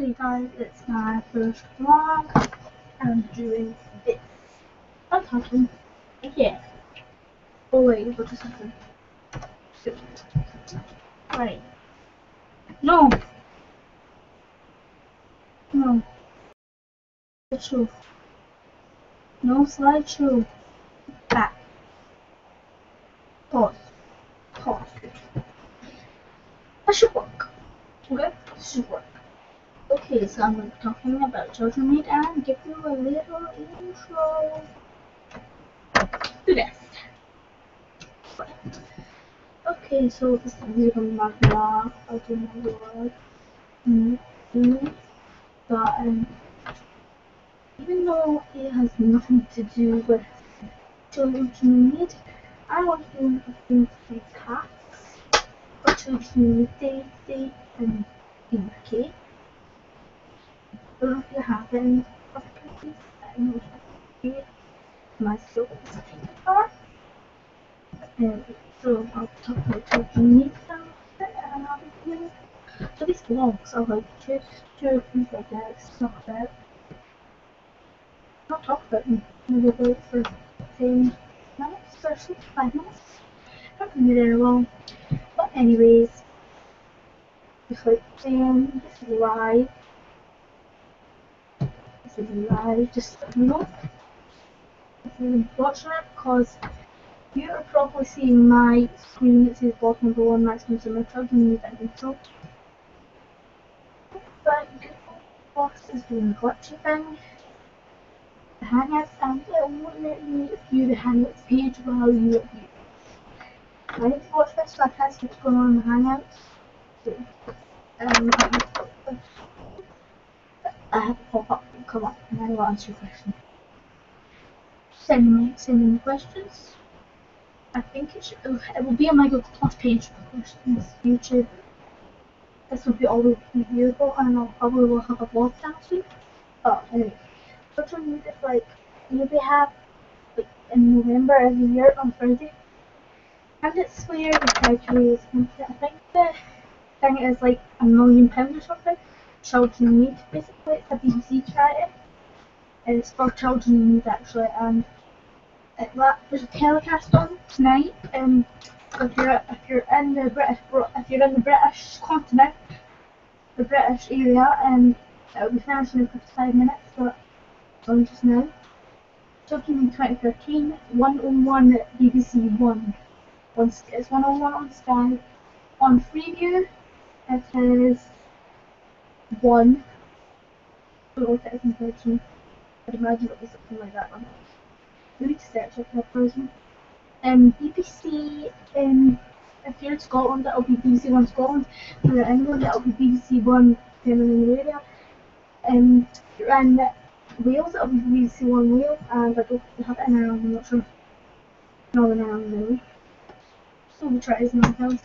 you guys, it's my first vlog. I'm doing this. I'm talking. Yeah. Oh wait, what just happened? Right. No. No. Slideshow. No slideshow. Back. Pause. Pause. That should work. Okay? This should work. Okay, so I'm talking about Children Meet and give you a little intro to this. Okay, so this is from my vlog. I'll do my vlog. Mm -hmm. But, um, even though it has nothing to do with children need, I want to do a few tasks for children day, day, and UK. I don't know if you have any opportunities. I if my skills are. And so I'll talk about stuff and I'll be doing so these vlogs are like just two things like that, stuff about not talk about them. Maybe wait for 10 minutes or so, 5 minutes. Not gonna be there long. But anyways, just like saying, this is live. Live, just you're watching it, because you are probably seeing my screen that says block number one maximum symmetry and you that intro. But Google Box is doing a glitchy thing. Hangouts and it won't let me view the Hangouts page while you're view. I need to watch this so I can't see what's going on in the Hangouts. So, um, I have a pop-up come up and I will answer your question. Send me, send questions. I think it should, oh, it will be on my Google Plus page for questions, YouTube. This will be all viewable and I'll probably will have a vlog down soon. Oh, anyway social media like maybe have like in November every year on Friday. And it's where the is I think the thing is like a million pounds or something. Children Need basically. It's a BBC charity. It's for children in need actually and it, there's a telecast on tonight. Um if you're if you're in the British if you're in the British continent, the British area, and it'll be finishing in 55 minutes. But on just now. Talking in 2013, 101 BBC One. On, it's 101 on Sky. On Freeview, it is 1. I don't know if it is in version. I'd imagine it'll be something like that one. We need to search for that version. Um, BBC, um, if you're in Scotland, that'll be BBC One Scotland. If you're in England, that'll be BBC One Feminine Radio. Um, and Wales, it'll be BBC One Wales, and I don't have it in Ireland, I'm not sure. Northern Ireland, really. So we'll try it as Northern This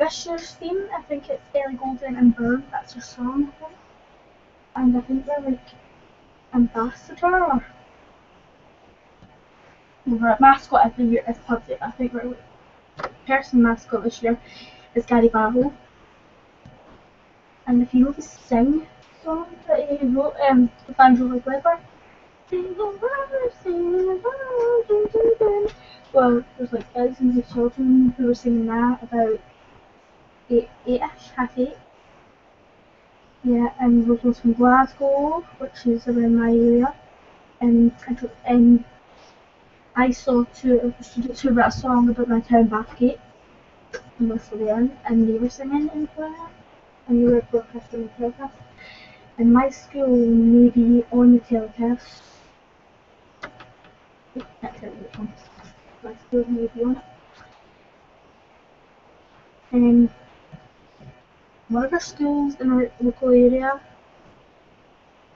year's theme, I think it's Ellie Goulding and Burn, that's their song, I think. And I think they're like ambassador or we're mascot every year is public. I think we're person mascot this year is Gary Barlow. And if you know the sing song that he wrote, um, with Andrew Webber. Well, there's like thousands of children who were singing that about eight. Yeah, and those ones from Glasgow, which is around my area. And, and I saw two of the students who wrote a song about my town, Bathgate, in West Lothian, and they were singing in choir, and they were broadcasting the telecast and my school may be on the telecast. That's my school may be on it. And one of our schools in our local area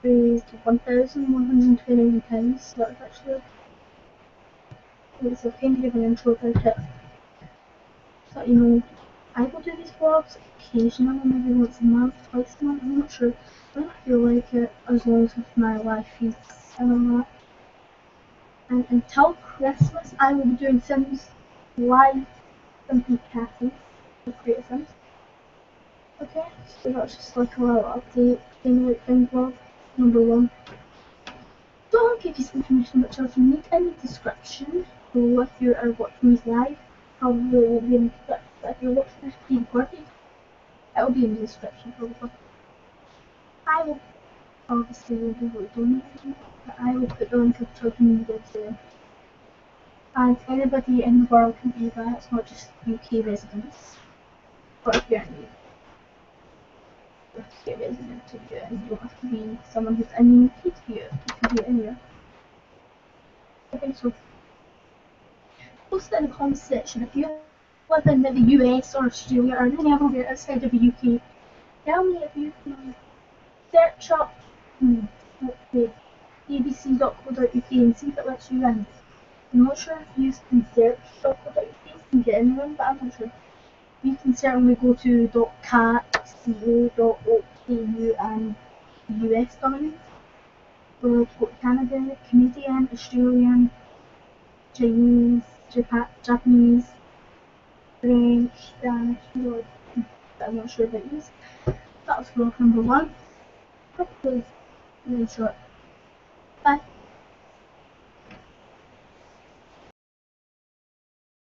raised £1,129, so that's actually it's a kind of an intro about it. So, you know, I will do these vlogs occasionally, maybe once a month, twice a month, I'm not sure. I don't feel like it as long as my life is and all that. And until Christmas, I will be doing Sims live Simply Cassie, the Creative Sims. Okay, so that's just like a little update thing like blog. Number one. Don't give you some information about children need in the description. So if you are watching this live, probably will be in the description. If you're watching this pre-recorded, it will be in the description probably. I will obviously will be what don't but I will put the link of children needed there. And anybody in the world can do that, it's not just UK residents. But if you're in you have to be a resident to do and you have to be someone who's in the UK to do it. You can do anywhere. Think so. Post it in the comments section if you live in the US or Australia or any other outside of the UK. Tell me if you can search up hmm, let's abc.co.uk and see if it lets you in. I'm not sure if you can search .co.uk and get in but I'm not sure. You can certainly go to .cat, .co.uk and US domains. We've got Canada, Canadian, Australian, Chinese, Japan, Japanese, French, Spanish, Lord, I'm not sure about these. That was block number one. Probably really short.